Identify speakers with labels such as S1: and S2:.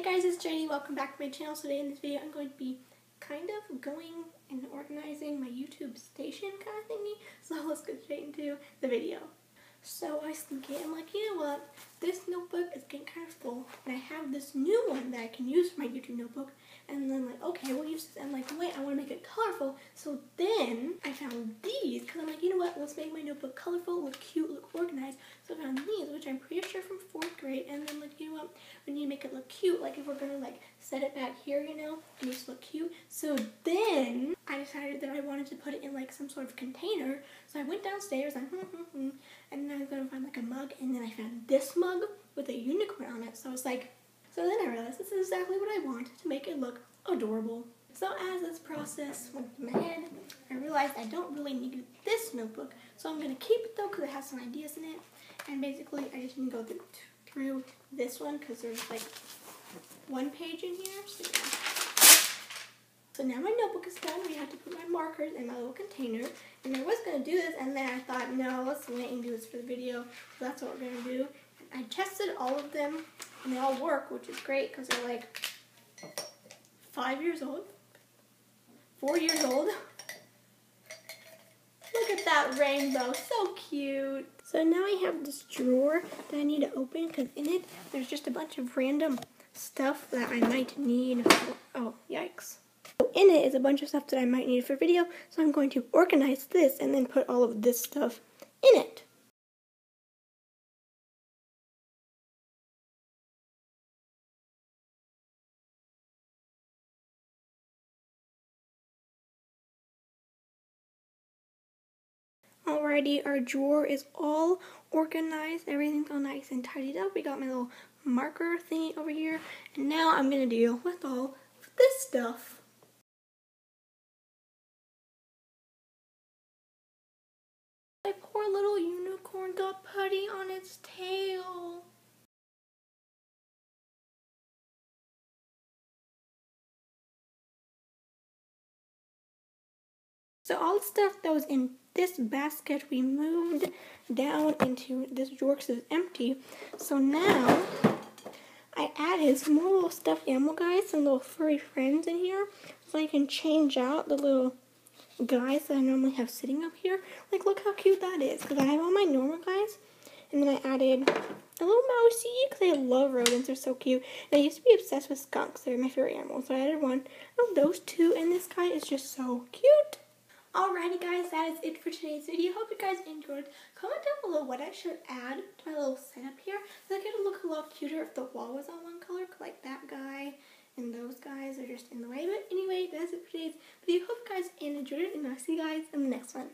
S1: Hey guys, it's Jadey. Welcome back to my channel. Today in this video, I'm going to be kind of going and organizing my YouTube station kind of thingy. So let's get straight into the video. So I was thinking, I'm like, you know what? This notebook is getting kind of full, and I have this new one that I can use for my YouTube notebook. And then like, okay, we'll use this. I'm like, wait, I want to make it colorful. So then I found these because I'm like, you know what? Let's make my notebook colorful, look cute, look organized. So I found these, which I'm pretty sure from fourth grade. And then like, you know what? We need to make it look cute. Like if we're gonna like set it back here, you know, it needs to look cute. So then I decided that I wanted to put it in like some sort of container. So I went downstairs and, hmm, hmm, hmm, and then I was gonna find like a mug, and then I found this mug with a unicorn on it. So I was like, so then I realized this is exactly what I want to make it look adorable. So as this process went through my head, I realized I don't really need this notebook. So I'm going to keep it though because it has some ideas in it. And basically I just need to go through, through this one because there's like one page in here. So, yeah. so now my notebook is done. We have to put my markers in my little container. And I was going to do this and then I thought, no, let's wait and do this for the video. So that's what we're going to do. I tested all of them and they all work, which is great because they're like five years old, four years old. Look at that rainbow, so cute. So now I have this drawer that I need to open because in it there's just a bunch of random stuff that I might need. For, oh, yikes. So in it is a bunch of stuff that I might need for video, so I'm going to organize this and then put all of this stuff in it. Alrighty, our drawer is all organized. Everything's all nice and tidied up. We got my little marker thingy over here. And now I'm going to deal with all this stuff. My poor little unicorn got putty on its tail. So all the stuff that was in this basket we moved down into this drawer because it's empty. So now I added some more little stuffed animal guys, some little furry friends in here. So I can change out the little guys that I normally have sitting up here. Like look how cute that is because I have all my normal guys. And then I added a little mousey because I love rodents. They're so cute. And I used to be obsessed with skunks. They're my favorite animals. So I added one of those two. And this guy is just so cute. Alrighty guys, that is it for today's video. Hope you guys enjoyed. Comment down below what I should add to my little setup here. So it could look a lot cuter if the wall was all one color, like that guy and those guys are just in the way. But anyway, that's it for today's video. Hope you guys enjoyed it, and I'll see you guys in the next one.